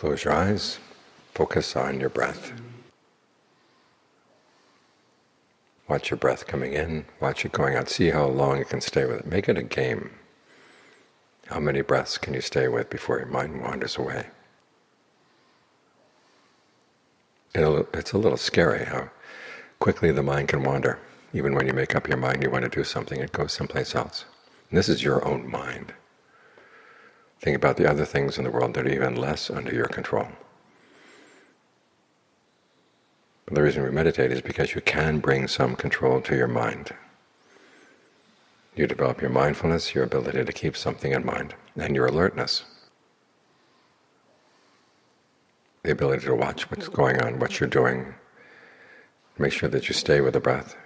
Close your eyes, focus on your breath. Watch your breath coming in, watch it going out. See how long you can stay with it. Make it a game. How many breaths can you stay with before your mind wanders away? It's a little scary how quickly the mind can wander. Even when you make up your mind you want to do something, it goes someplace else. And this is your own mind. Think about the other things in the world that are even less under your control. The reason we meditate is because you can bring some control to your mind. You develop your mindfulness, your ability to keep something in mind, and your alertness. The ability to watch what's going on, what you're doing. Make sure that you stay with the breath.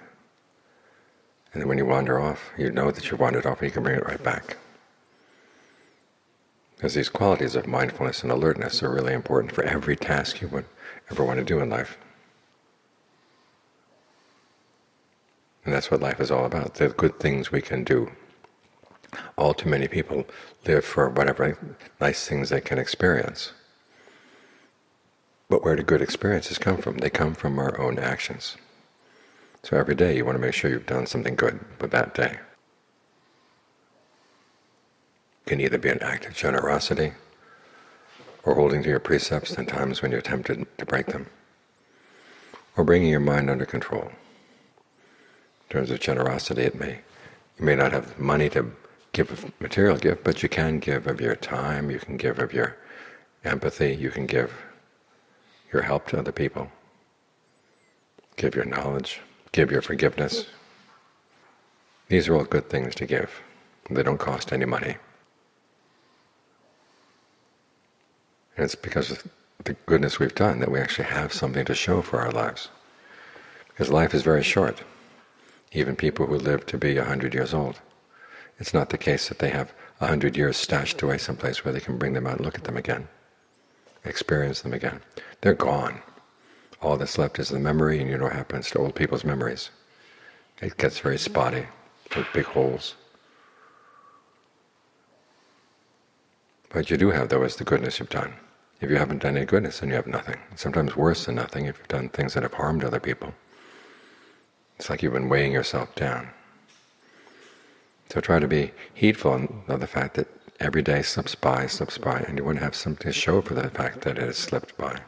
And then when you wander off, you know that you wandered off and you can bring it right back. Because these qualities of mindfulness and alertness are really important for every task you would ever want to do in life. And that's what life is all about, the good things we can do. All too many people live for whatever nice things they can experience. But where do good experiences come from? They come from our own actions. So every day you want to make sure you've done something good with that day. Can either be an act of generosity or holding to your precepts in times when you're tempted to break them, or bringing your mind under control In terms of generosity, it may you may not have money to give a material gift, but you can give of your time, you can give of your empathy, you can give your help to other people, give your knowledge, give your forgiveness. These are all good things to give. They don't cost any money. And it's because of the goodness we've done that we actually have something to show for our lives. Because life is very short even people who live to be a hundred years old. It's not the case that they have a hundred years stashed away someplace where they can bring them out and look at them again, experience them again. They're gone. All that's left is the memory, and you know what happens to old people's memories. It gets very spotty, with big holes. What you do have, though, is the goodness you've done. If you haven't done any goodness, then you have nothing. Sometimes worse than nothing if you've done things that have harmed other people. It's like you've been weighing yourself down. So try to be heedful of the fact that every day slips by, slips by, and you want to have something to show for the fact that it has slipped by.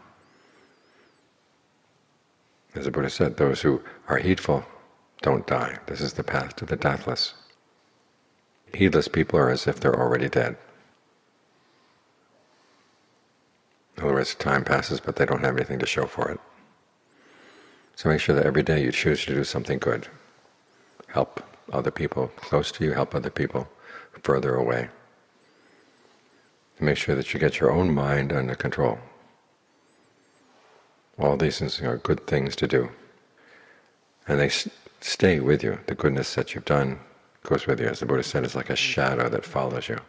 As the Buddha said, those who are heedful don't die. This is the path to the deathless. Heedless people are as if they're already dead. In other words, time passes, but they don't have anything to show for it. So make sure that every day you choose to do something good. Help other people close to you, help other people further away. And make sure that you get your own mind under control. All these things are good things to do. And they stay with you. The goodness that you've done goes with you. As the Buddha said, it's like a shadow that follows you.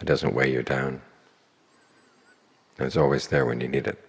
It doesn't weigh you down. It's always there when you need it.